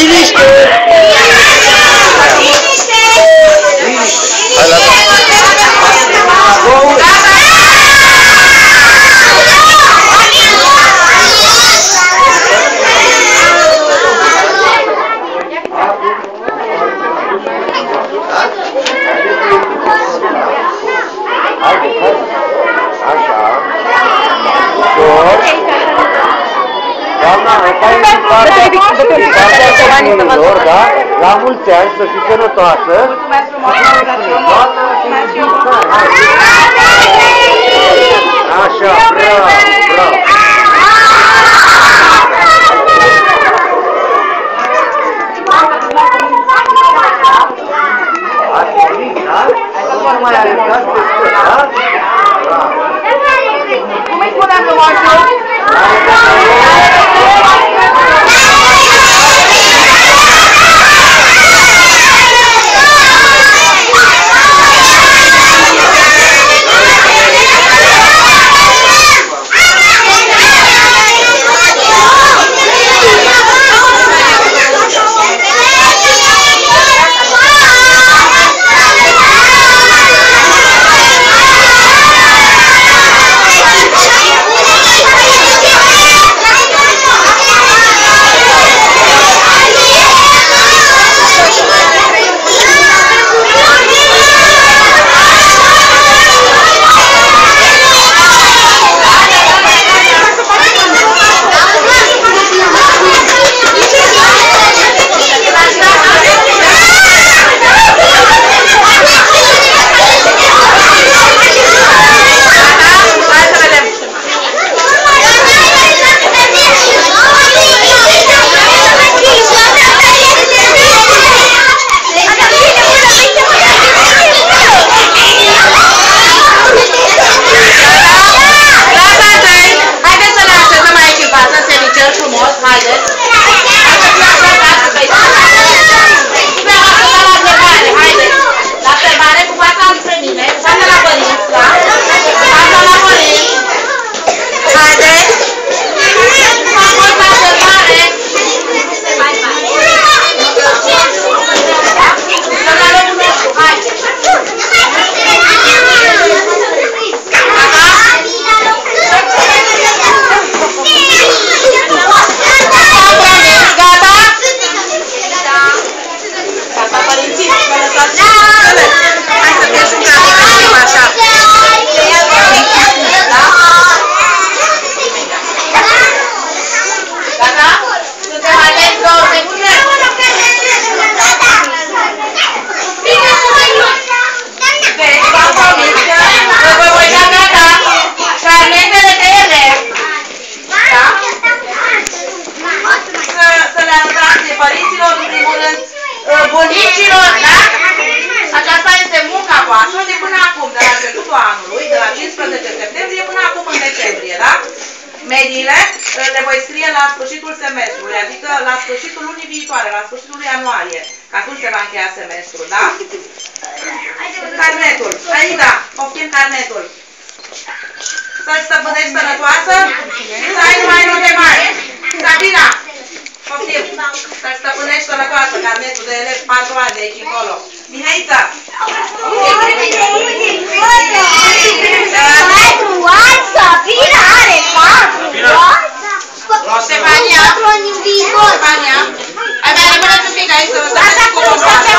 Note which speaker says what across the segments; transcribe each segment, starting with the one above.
Speaker 1: Finish it! Finish it! Finish
Speaker 2: it!
Speaker 3: copiilor, da? La mulți ani, să fiți sănătoasă!
Speaker 2: Mulțumesc frumos!
Speaker 3: Așa, bravo, bravo! Ați venit, da?
Speaker 2: Ați mai arătat pe da? carnetul. Aida, poftim carnetul. Să-ți stăpânești sănătoasă și să ai numai note mari. Sabina, poftim. Să-ți stăpânești sănătoasă carnetul de elevi 4 ani de aici încolo. Mihaița. Patru
Speaker 4: ani, Sabina are patru ani.
Speaker 2: Stefania. Stefania. Ai mai rămâne un pic aici să vă stăpânești da, da, cu da,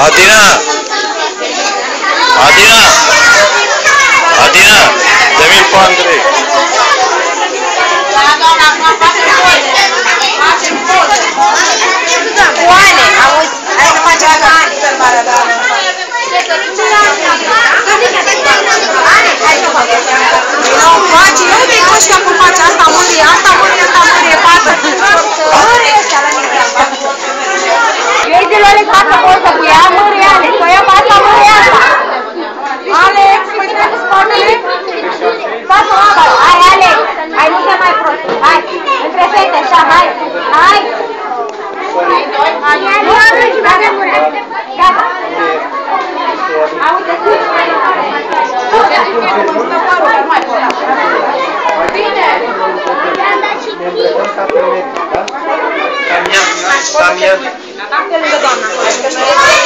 Speaker 1: आदिना आदिना आदिना जमीन पान करे
Speaker 4: One.
Speaker 2: पाच
Speaker 4: एक गोष्ट आपण पाच आता मुली आता मुली आता मुली पाच येडीलोले खाता बोल सकूया मुली आले सोया पाच मुली आले आले एक मिनिट स्पॉटले पाच आले आले आई मुसा माय प्रो हाय इंटरेस्ट आहे तशा हाय हाय
Speaker 2: Gracias.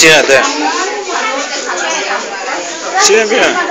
Speaker 1: 对啊对。随便便